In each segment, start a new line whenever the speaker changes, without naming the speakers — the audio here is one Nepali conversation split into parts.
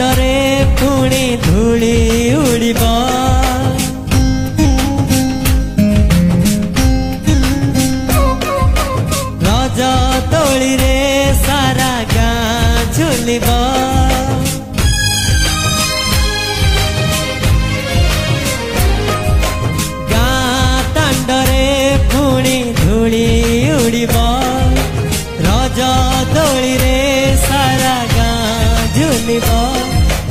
डरे पुणे धुळी उडिब रज तोळी रे सारा गा झुलिब गा ताण्डरे पुणे धुळी उडिब रज तोळी रे सारा गा झुलिब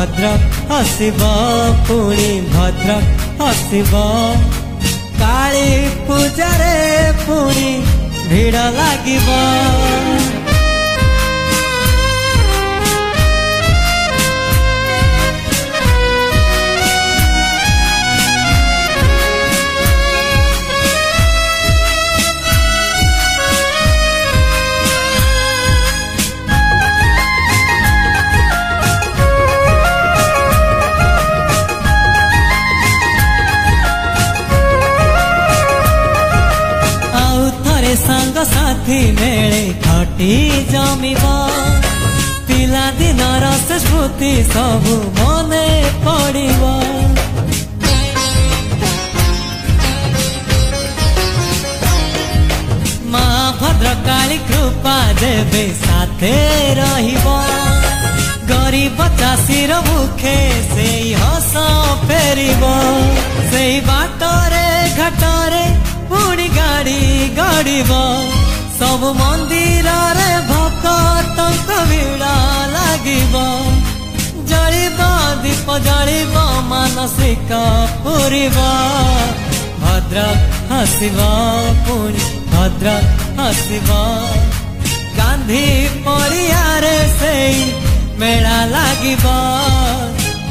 भद्रा हसिव पुणी भद्रा हसिव काली पूजा रे पुणी भिड लाग साथी मेले खटी जामी पिला दिन रस स्मृति सब मने पडी बा मा भद्रकाली कृपा देबे साथे रहिबो गरिबता सिर भुखे सेई हसो फेरी बा सेई ଘାଟରେ ପୁଣି ଗାଡି ଗଡିବ ସବୁ ମନ୍ଦିରରେ ଭକ୍ତଙ୍କ ଭିଡ଼ ଲାଗିବ ଜଳିବ ଦୀପ ଜଳିବ ମାନସିକ ପୁରିବ ଭଦ୍ରକ ହସିବ ପୁଣି ଭଦ୍ରକ ହସିବ ଗାନ୍ଧୀ ପରିଆରେ ସେଇ ମେଳା ଲାଗିବ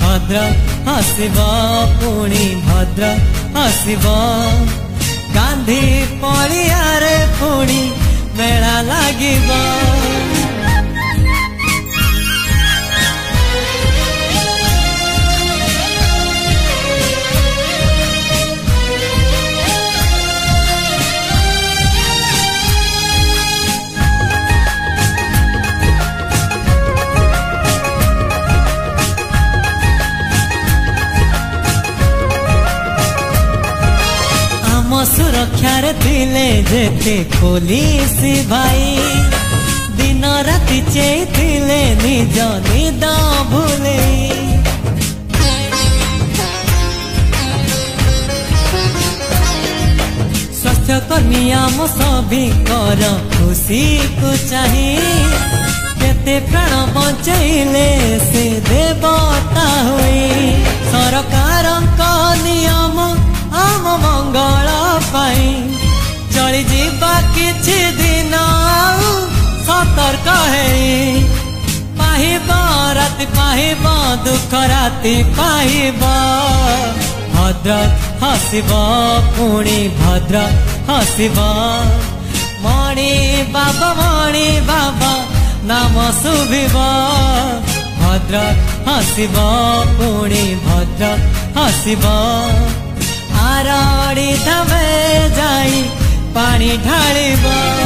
ଭଦ୍ରକ हसवा पुणी भद्र हसवा गांधी पड़िया पुणी मेला लगवा সুরক্ষার দিলে যেতে পুলিশি ভাই দিন রাতি চেয়েছিলে নিজ নিদ ভুলে স্বাস্থ্যকর্মী আম সবিকর খুশিকু চাহি কেতে প্রাণ বঞ্চাইলে সে কাড়ি যা কিছু দিন সতর্ক হয়ে পাহিব রাতি পাহিব দুঃখ রাতি পাহিব ভদ্র হসিব পুনি ভদ্র হসিব মণি বাবা মণি বাবা নাম শুভিব ভদ্র হসিব পুনি ভদ্র হসিব আরড়ি ধমে पाणी ढाळे बा